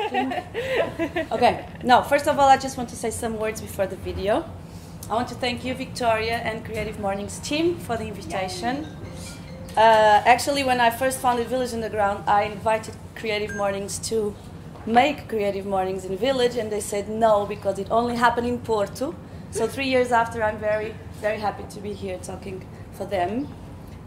okay, no, first of all, I just want to say some words before the video. I want to thank you, Victoria, and Creative Mornings team for the invitation. Uh, actually, when I first founded Village Underground, I invited Creative Mornings to make Creative Mornings in Village, and they said no because it only happened in Porto. So three years after, I'm very, very happy to be here talking for them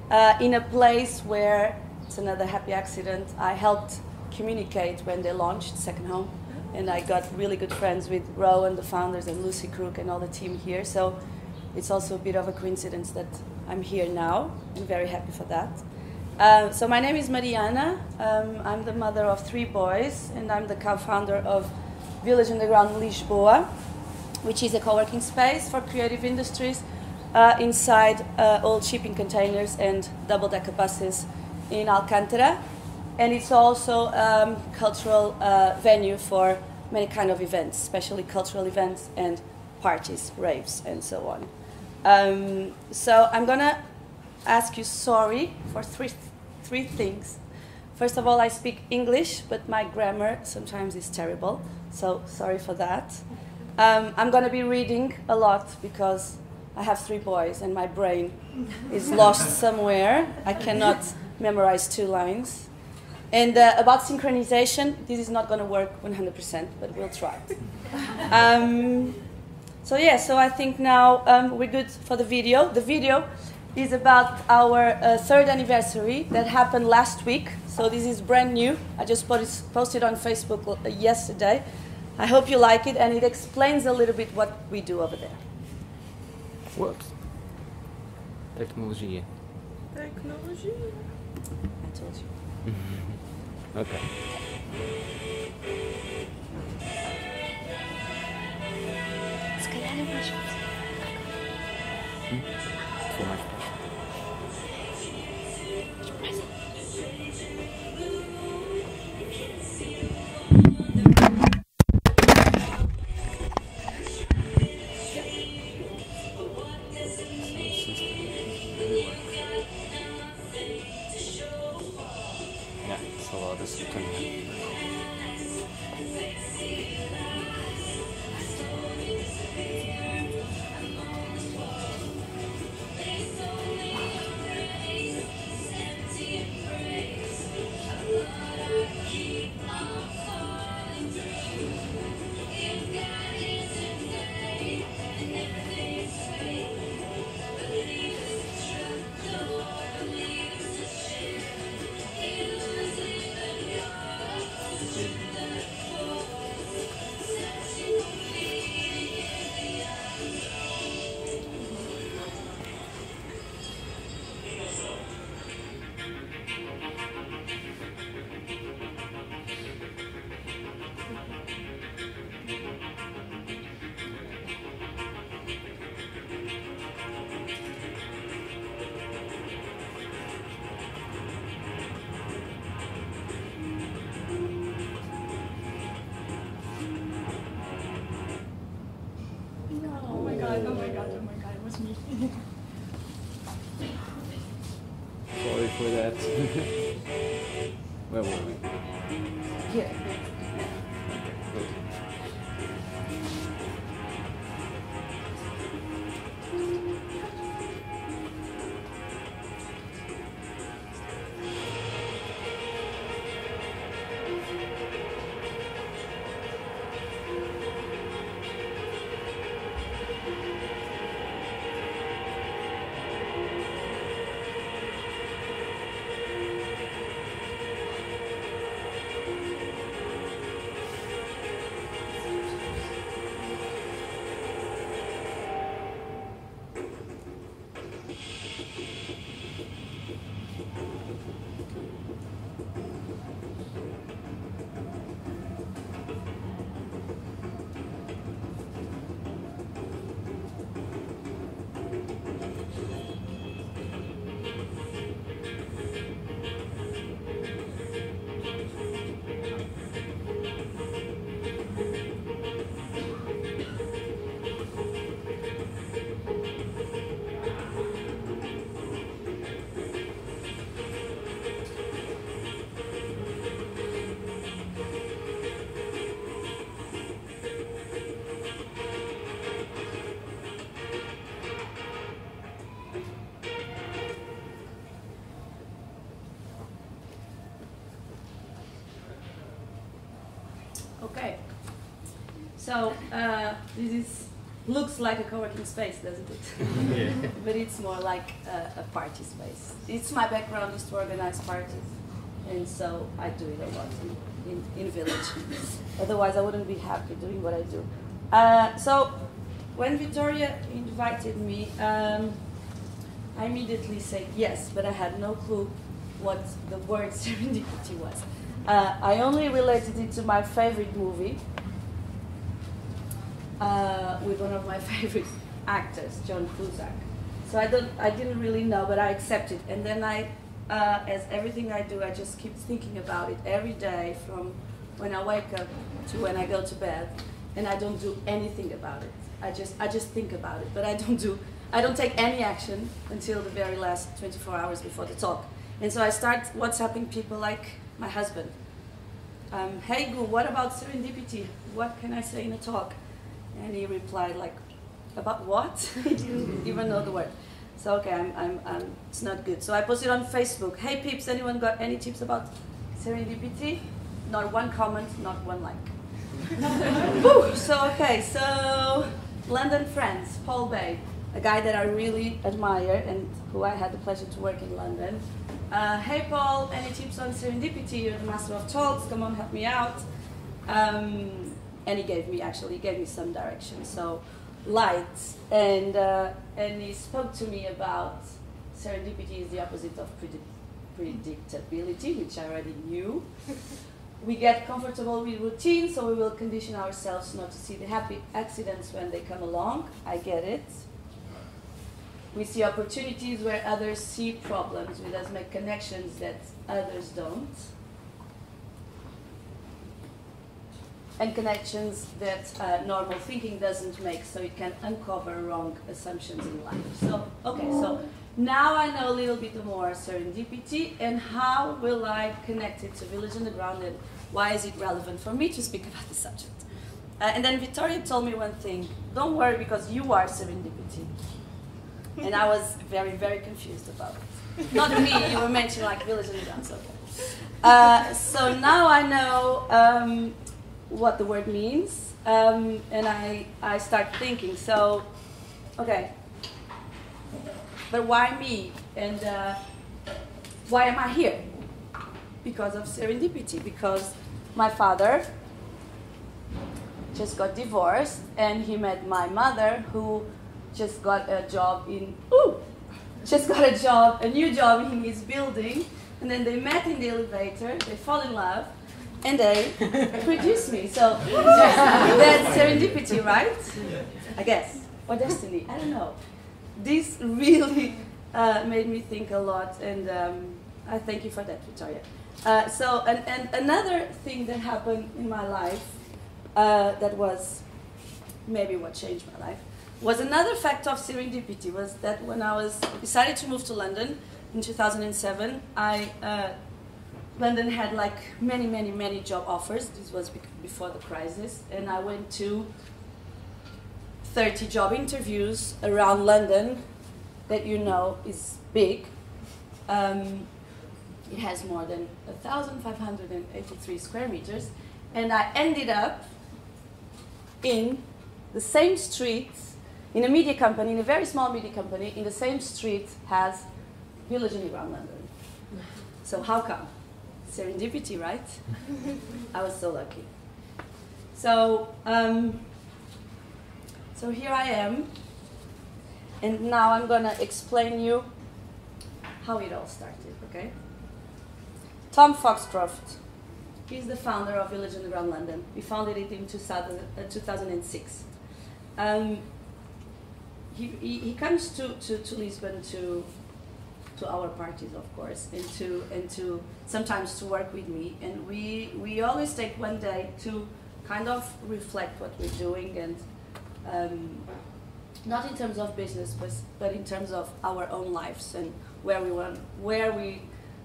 uh, in a place where it's another happy accident. I helped communicate when they launched Second Home, and I got really good friends with Rohan, the founders, and Lucy Crook and all the team here. So it's also a bit of a coincidence that I'm here now. I'm very happy for that. Uh, so my name is Mariana. Um, I'm the mother of three boys, and I'm the co-founder of Village Underground Lisboa, which is a co-working space for creative industries uh, inside uh, old shipping containers and double-decker buses in Alcântara. And it's also a um, cultural uh, venue for many kind of events, especially cultural events and parties, raves, and so on. Um, so I'm gonna ask you sorry for three, three things. First of all, I speak English, but my grammar sometimes is terrible, so sorry for that. Um, I'm gonna be reading a lot because I have three boys and my brain is lost somewhere. I cannot memorize two lines. And uh, about synchronization, this is not gonna work 100%, but we'll try. Um, so yeah, so I think now um, we're good for the video. The video is about our uh, third anniversary that happened last week. So this is brand new. I just posted on Facebook uh, yesterday. I hope you like it, and it explains a little bit what we do over there. Whoops. Technology. Technology. I told you. okay. Se calhar é mais fácil. Foi mais that. Where were we? Here. Good. Uh, this is looks like a co-working space, doesn't it? Yeah. but it's more like a, a party space. It's my background is to organize parties, and so I do it a lot in, in, in village. Otherwise, I wouldn't be happy doing what I do. Uh, so when Victoria invited me, um, I immediately said yes, but I had no clue what the word serendipity was. Uh, I only related it to my favorite movie uh, with one of my favorite actors, John Cusack. So I don't, I didn't really know, but I accepted. And then I, uh, as everything I do, I just keep thinking about it every day, from when I wake up to when I go to bed, and I don't do anything about it. I just, I just think about it, but I don't do, I don't take any action until the very last 24 hours before the talk. And so I start WhatsApping people like my husband. Um, hey, Gu, what about serendipity? What can I say in a talk? And he replied like, about what? he didn't even know the word. So okay, I'm, I'm, I'm, it's not good. So I posted on Facebook, hey peeps, anyone got any tips about serendipity? Not one comment, not one like. So okay, so London friends, Paul Bay, a guy that I really admire and who I had the pleasure to work in London. Uh, hey Paul, any tips on serendipity? You're the master of talks, come on, help me out. Um, and he gave me actually he gave me some direction. So light and uh, and he spoke to me about serendipity is the opposite of predict- predictability, which I already knew. we get comfortable with routine, so we will condition ourselves not to see the happy accidents when they come along. I get it. We see opportunities where others see problems. We thus make connections that others don't. And connections that uh, normal thinking doesn't make, so it can uncover wrong assumptions in life. So, okay, so now I know a little bit more serendipity and how will I connect it to Village Underground and why is it relevant for me to speak about the subject. Uh, and then Victoria told me one thing don't worry because you are serendipity. And I was very, very confused about it. Not me, you were mentioning like Village Underground, so okay. Uh, so now I know um, what the word means um, and I, I start thinking, so, okay, but why me? And uh, why am I here? Because of serendipity, because my father just got divorced and he met my mother who just got a job in ooh, just got a job, a new job in his building, and then they met in the elevator, they fall in love, and they produced me. So that's serendipity, right? I guess. Or destiny, I don't know. This really uh, made me think a lot, and um, I thank you for that, Victoria. Uh, so, and, and another thing that happened in my life uh, that was maybe what changed my life was another fact of serendipity was that when I was decided to move to London in 2007, I uh, London had like many, many, many job offers. This was before the crisis, and I went to 30 job interviews around London that you know is big. Um, it has more than 1,583 square meters, and I ended up in the same street in a media company, in a very small media company, in the same street as Village Underground London. So how come? Serendipity, right? I was so lucky. So, um, so here I am, and now I'm gonna explain you how it all started. Okay? Tom Foxcroft. He's the founder of Village Underground London. We founded it in 2000, uh, 2006. Um, he, he, he comes to, to, to Lisbon to to our parties of course and to and to sometimes to work with me and we we always take one day to kind of reflect what we're doing and um, not in terms of business but but in terms of our own lives and where we want where we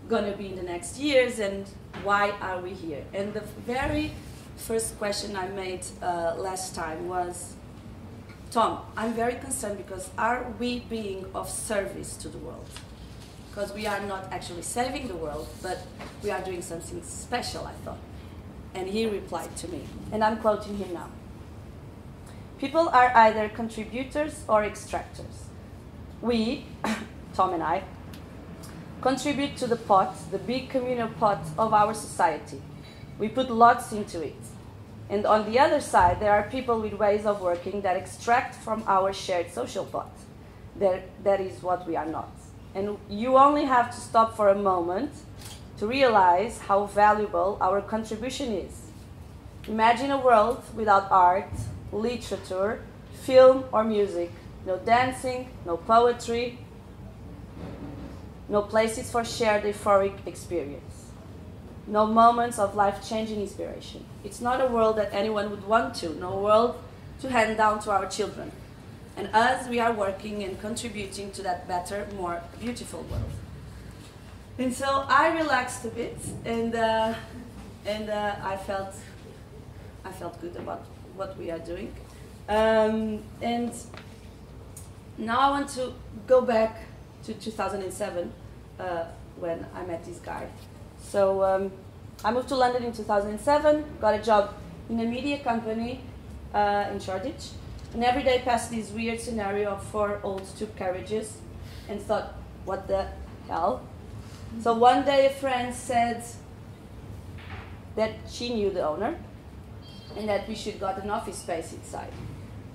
gonna be in the next years and why are we here and the very first question I made uh, last time was Tom, I'm very concerned because are we being of service to the world? Because we are not actually saving the world, but we are doing something special, I thought. And he replied to me, and I'm quoting him now People are either contributors or extractors. We, Tom and I, contribute to the pot, the big communal pot of our society. We put lots into it. And on the other side, there are people with ways of working that extract from our shared social pot. That, that is what we are not. And you only have to stop for a moment to realize how valuable our contribution is. Imagine a world without art, literature, film, or music. No dancing, no poetry, no places for shared euphoric experience, no moments of life changing inspiration. It's not a world that anyone would want to, no world to hand down to our children. And us, we are working and contributing to that better, more beautiful world. And so I relaxed a bit, and uh, and uh, I felt I felt good about what we are doing. Um, and now I want to go back to 2007 uh, when I met this guy. So um, I moved to London in 2007, got a job in a media company uh, in Shoreditch, and every day passed this weird scenario of four old tube carriages and thought, what the hell? So one day a friend said that she knew the owner and that we should got an office space inside.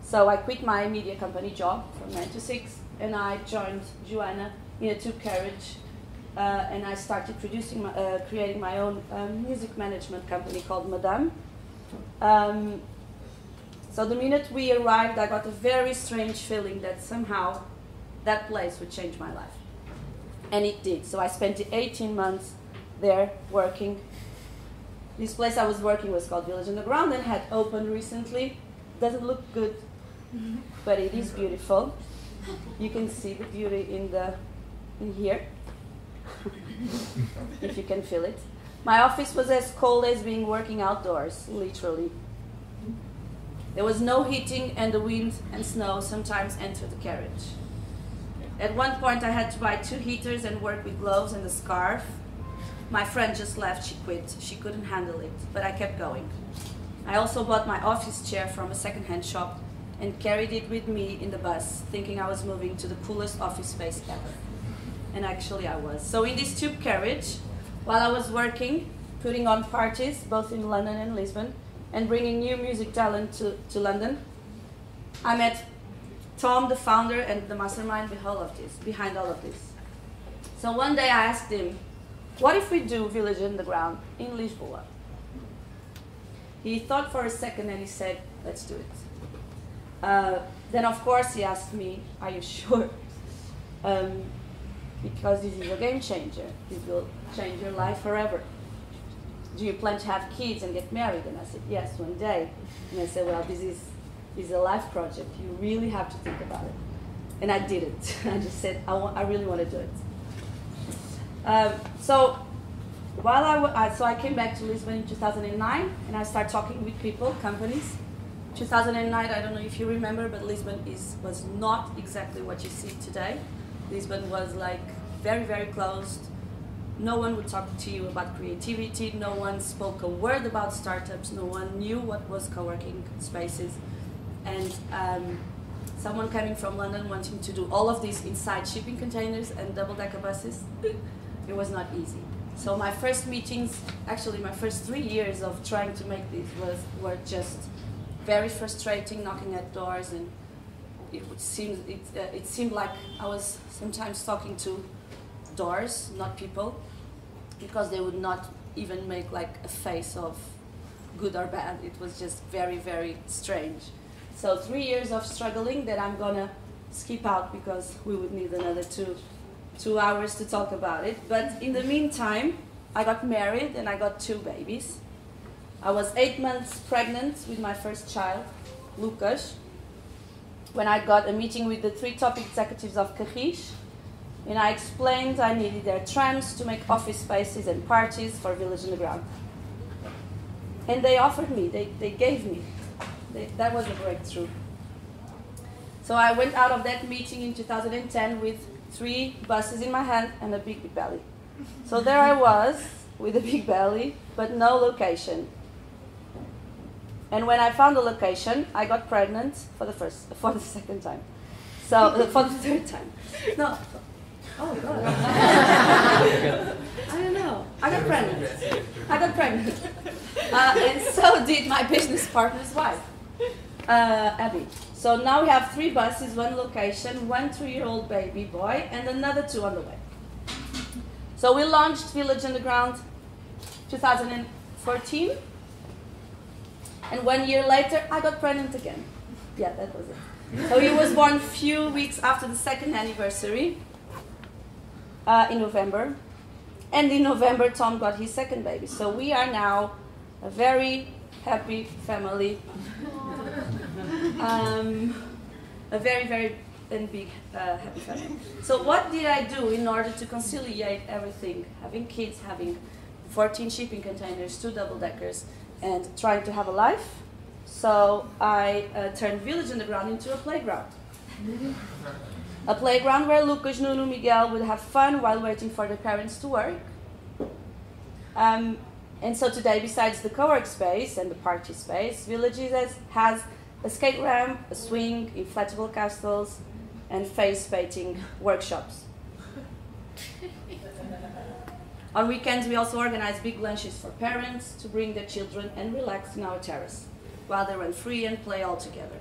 So I quit my media company job from 9 to 6 and I joined Joanna in a tube carriage uh, and I started producing, my, uh, creating my own um, music management company called Madame. Um, so the minute we arrived, I got a very strange feeling that somehow that place would change my life. And it did. So I spent 18 months there working. This place I was working was called Village Underground and had opened recently. Doesn't look good, but it is beautiful. You can see the beauty in the in here, if you can feel it. My office was as cold as being working outdoors, literally. There was no heating, and the wind and snow sometimes entered the carriage. At one point, I had to buy two heaters and work with gloves and a scarf. My friend just left, she quit. She couldn't handle it, but I kept going. I also bought my office chair from a secondhand shop and carried it with me in the bus, thinking I was moving to the coolest office space ever. And actually, I was. So, in this tube carriage, while I was working, putting on parties both in London and Lisbon, and bringing new music talent to, to London, I met Tom, the founder and the mastermind behind all of this. Behind all of this. So one day I asked him, "What if we do Village Underground in Lisboa?" He thought for a second and he said, "Let's do it." Uh, then of course he asked me, "Are you sure?" Um, because this is a game changer. This will change your life forever. Do you plan to have kids and get married? And I said, yes, one day. And I said, well, this is, this is a life project. You really have to think about it. And I did it. I just said, I, want, I really want to do it. Um, so while I, I, so I came back to Lisbon in 2009 and I started talking with people, companies. 2009, I don't know if you remember, but Lisbon is, was not exactly what you see today. Lisbon was like very, very closed. No one would talk to you about creativity. No one spoke a word about startups. No one knew what was co-working spaces. And um, someone coming from London wanting to do all of this inside shipping containers and double-decker buses, it was not easy. So my first meetings, actually my first three years of trying to make this was were just very frustrating, knocking at doors, and it would seem it, uh, it seemed like I was sometimes talking to doors, not people, because they would not even make like a face of good or bad. It was just very very strange. So three years of struggling that I'm gonna skip out because we would need another two two hours to talk about it. But in the meantime, I got married and I got two babies. I was eight months pregnant with my first child, Lucas, when I got a meeting with the three top executives of Carris, and I explained I needed their trams to make office spaces and parties for Village Underground. And they offered me, they, they gave me. They, that was a breakthrough. So I went out of that meeting in 2010 with three buses in my hand and a big belly. So there I was with a big belly, but no location. And when I found the location, I got pregnant for the first, for the second time. So for the third time. No. Oh God. I don't know. I got pregnant. I got pregnant. Uh, and so did my business partner's wife, uh, Abby. So now we have three buses, one location, one three-year-old baby boy, and another two on the way. So we launched Village Underground 2014. And one year later, I got pregnant again. Yeah, that was it. So he was born a few weeks after the second anniversary uh, in November. And in November, Tom got his second baby. So we are now a very happy family. Um, a very, very and big uh, happy family. So what did I do in order to conciliate everything? Having kids, having 14 shipping containers, two double deckers, and trying to have a life. So I uh, turned Village Underground into a playground. a playground where Lucas, Nuno, Miguel would have fun while waiting for their parents to work. Um, and so today, besides the co-work space and the party space, Villages has, has a skate ramp, a swing, inflatable castles, and face painting workshops. On weekends, we also organize big lunches for parents to bring their children and relax in our terrace while they run free and play all together.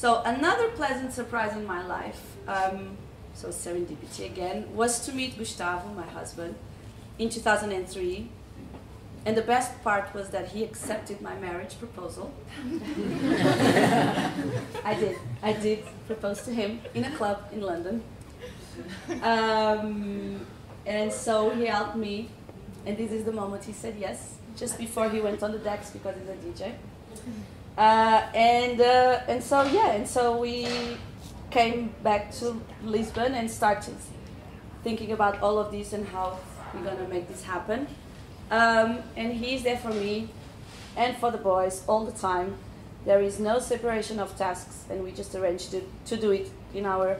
So another pleasant surprise in my life, um, so serendipity again, was to meet Gustavo, my husband, in 2003. And the best part was that he accepted my marriage proposal. I did. I did propose to him in a club in London. Um, and so he helped me, and this is the moment he said yes, just before he went on the decks because he's a DJ. Uh, and uh, and so yeah, and so we came back to Lisbon and started thinking about all of this and how we're gonna make this happen. Um, and he's there for me and for the boys all the time. There is no separation of tasks, and we just arrange to, to do it in our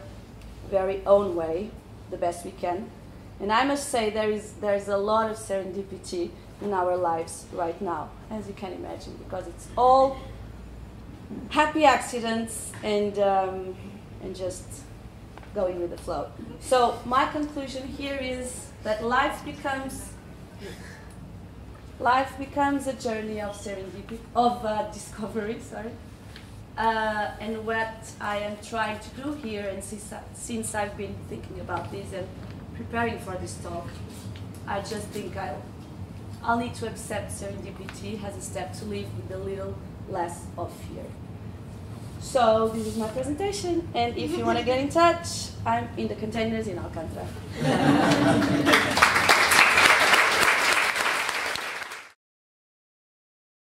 very own way, the best we can. And I must say, there is there's a lot of serendipity in our lives right now, as you can imagine, because it's all happy accidents and um, and just going with the flow. So my conclusion here is that life becomes life becomes a journey of serendipity, of uh, discovery. Sorry. Uh, and what I am trying to do here, and since, since I've been thinking about this and preparing for this talk, I just think I'll, I'll need to accept serendipity as a step to live with a little less of fear. So this is my presentation, and if you want to get in touch, I'm in the containers in Alcantara.